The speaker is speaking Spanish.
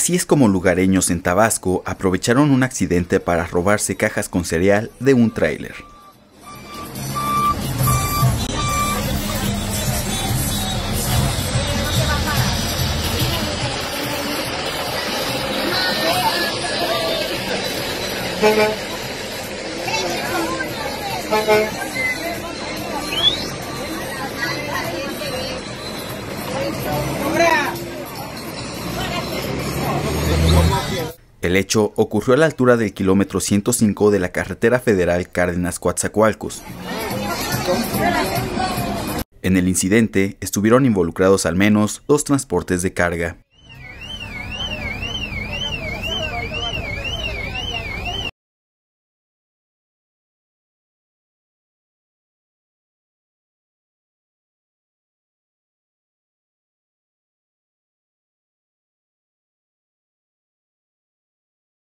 Así es como lugareños en Tabasco aprovecharon un accidente para robarse cajas con cereal de un tráiler. El hecho ocurrió a la altura del kilómetro 105 de la carretera federal Cárdenas-Coatzacoalcos. En el incidente estuvieron involucrados al menos dos transportes de carga.